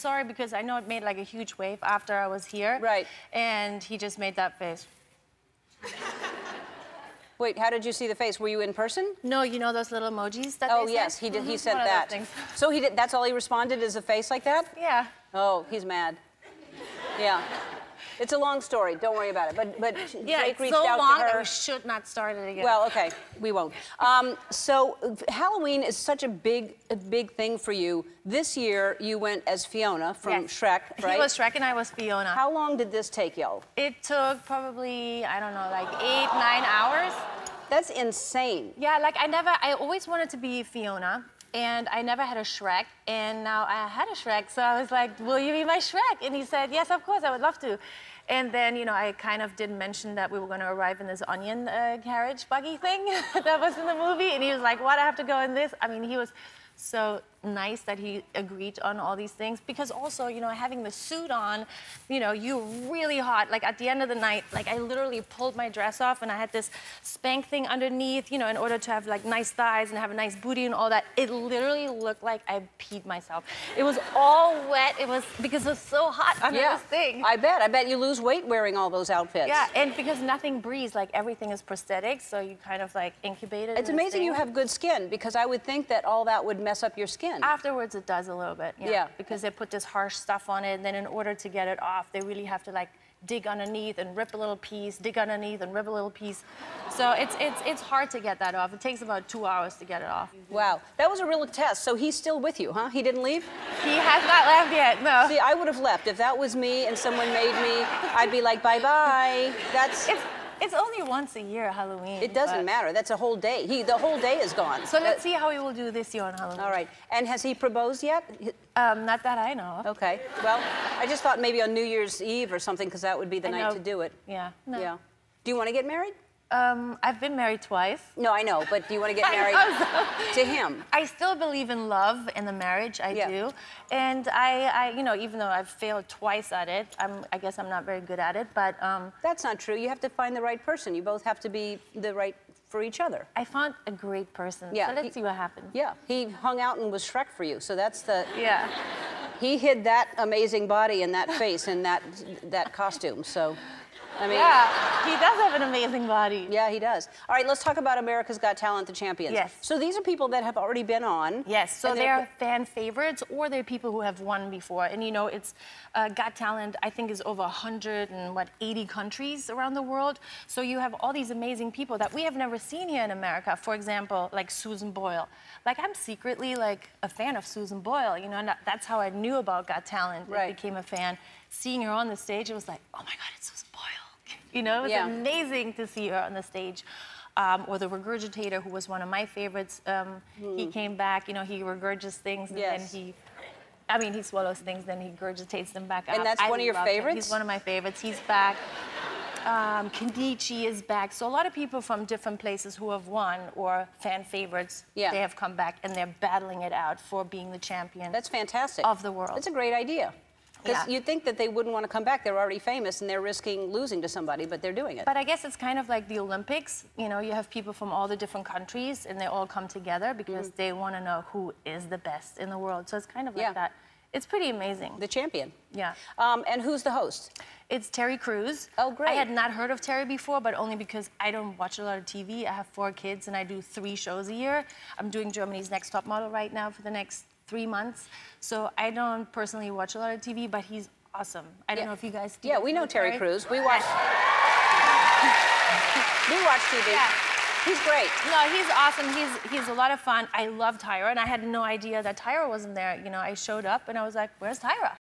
sorry because I know it made like a huge wave after I was here. Right. And he just made that face. Wait, how did you see the face? Were you in person? No, you know those little emojis that Oh they yes, he did. He Mhm, sent one that. So he did. That's all he responded is a face like that. Yeah. Oh, he's mad. Yeah. It's a long story. Don't worry about it. But but Yeah, it's reached so out long to that her. we should not start it again. Well, okay, we won't. Um, so Halloween is such a big, a big thing for you. This year you went as Fiona from Yes. Shrek, right? He was Shrek and I was Fiona. How long did this take y'all? It took probably, I don't know, like eight, nine hours. That's insane. Yeah, like I never, I always wanted to be Fiona. And I never had a Shrek, and now I had a Shrek. So I was like, "Will you be my Shrek?" And he said, "Yes, of course, I would love to." And then, you know, I kind of didn't mention that we were going to arrive in this onion uh, carriage buggy thing that was in the movie, and he was like, "What? I have to go in this?" I mean, he was so nice that he agreed on all these things because also, you know, having the suit on, you know, you're really hot. Like at the end of the night, like I literally pulled my dress off and I had this spank thing underneath, you know, in order to have like nice thighs and have a nice booty and all that. It literally looked like I peed myself. It was all wet. It was because it was so hot under yeah, this thing. I bet. I bet you lose weight wearing all those outfits. yeah, and because nothing breathes, like everything is prosthetic, so you kind of like incubate it. It's in amazing you have good skin because I would think that all that would mess up your skin. Afterwards, it does a little bit. Yeah. Yeah. Because they put this harsh stuff on it, and then in order to get it off, they really have to like dig underneath and rip a little piece, dig underneath and rip a little piece. So it's it's it's hard to get that off. It takes about two hours to get it off. Wow, that was a real test. So he's still with you, huh? He didn't leave? He has not left yet. No. See, I would have left. If that was me and someone made me, I'd be like, bye bye. That's. It's it's only once a year, Halloween. It doesn't matter. That's a whole day. He, the whole day is gone. So let's see how he will do this year on Halloween. All right. And has he proposed yet? Um, not that I know. of. Okay. Well, I just thought maybe on New Year's Eve or something, because that would be the I night know. to do it. Yeah. No. Yeah. Do you want to get married? Um, I've been married twice. No, I know, but do you want to get married to him? I still believe in love and the marriage. I Yeah. do, and I, I, you know, even though I've failed twice at it, I'm, I guess I'm not very good at it. But um, That's not true. You have to find the right person. You both have to be the right for each other. I found a great person. Yeah, So let's he- see what happens. Yeah, he hung out and was Shrek for you, so that's the. Yeah. He hid that amazing body and that face in that that costume. So, I mean. Yeah. He does have an amazing body. Yeah, he does. All right, let's talk about America's Got Talent, the champions. Yes. So these are people that have already been on. Yes, so they're fan favorites or they're people who have won before. And you know, it's uh, Got Talent, I think, is over 100 and what, 80 countries around the world. So you have all these amazing people that we have never seen here in America. For example, like Susan Boyle. Like, I'm secretly like a fan of Susan Boyle, you know, and that's how I knew about Got Talent. I Right. became a fan. Seeing her on the stage, it was like, oh my God, it's Susan. You know, it was Yeah. amazing to see her on the stage. Um, or the regurgitator, who was one of my favorites. Um, He came back, you know, he regurgitates things and Hmm. Yes. then he, I mean, he swallows things, then he regurgitates them back out. And that's I one of your love him. favorites? He's one of my favorites. He's back. Um, Kandichi is back. So a lot of people from different places who have won or fan favorites, Yeah. they have come back and they're battling it out for being the champion. That's fantastic. Of the world. It's a great idea. Because Yeah. you'd think that they wouldn't want to come back. They're already famous and they're risking losing to somebody, but they're doing it. But I guess it's kind of like the Olympics. You know, you have people from all the different countries and they all come together because Mm-hmm. they want to know who is the best in the world. So it's kind of like Yeah. that. It's pretty amazing. the champion. Yeah. Um, and who's the host? It's Terry Crews. Oh, great. I had not heard of Terry before, but only because I don't watch a lot of TV. I have four kids and I do three shows a year. I'm doing Germany's Next Top Model right now for the next three months. So I don't personally watch a lot of TV, but he's awesome. I don't Yeah. know if you guys do. Yeah, we know Terry Crews. We watch. we watch TV. Yeah. He's great. No, he's awesome. He's he's a lot of fun. I love Tyra, and I had no idea that Tyra wasn't there. You know, I showed up and I was like, "Where's Tyra?"